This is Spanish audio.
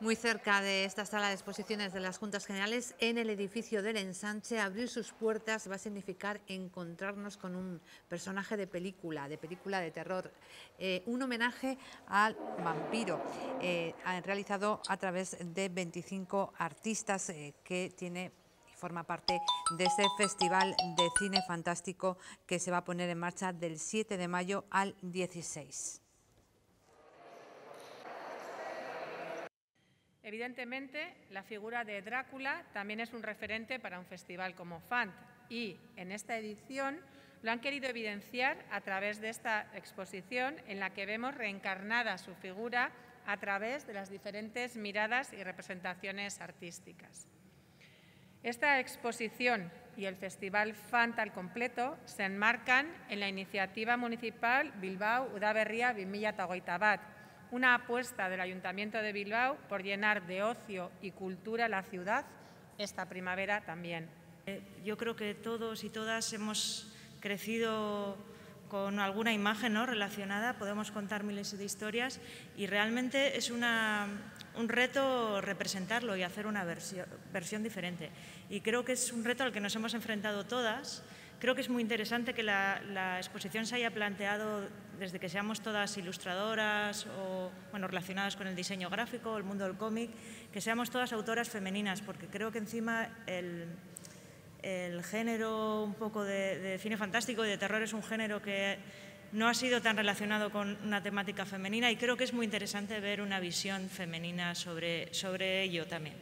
Muy cerca de esta sala de exposiciones de las Juntas Generales, en el edificio del Ensanche, abrir sus puertas va a significar encontrarnos con un personaje de película, de película de terror, eh, un homenaje al vampiro, eh, realizado a través de 25 artistas eh, que tiene forma parte de este Festival de Cine Fantástico que se va a poner en marcha del 7 de mayo al 16. Evidentemente, la figura de Drácula también es un referente para un festival como FANT y en esta edición lo han querido evidenciar a través de esta exposición en la que vemos reencarnada su figura a través de las diferentes miradas y representaciones artísticas. Esta exposición y el Festival FANT al completo se enmarcan en la iniciativa municipal Bilbao Udaberria 2008 una apuesta del Ayuntamiento de Bilbao por llenar de ocio y cultura la ciudad esta primavera también. Eh, yo creo que todos y todas hemos crecido con alguna imagen ¿no? relacionada, podemos contar miles de historias y realmente es un reto representarlo y hacer una versión diferente. Y creo que es un reto al que nos hemos enfrentado todas Creo que es muy interesante que la, exposición se haya planteado desde que seamos todas ilustradoras o bueno, relacionadas con el diseño gráfico el mundo del cómic, que seamos todas autoras femeninas, porque creo que encima el, género un poco de, cine fantástico y de terror es un género que no ha sido tan relacionado con una temática femenina y creo que es muy interesante ver una visión femenina sobre, sobre ello también.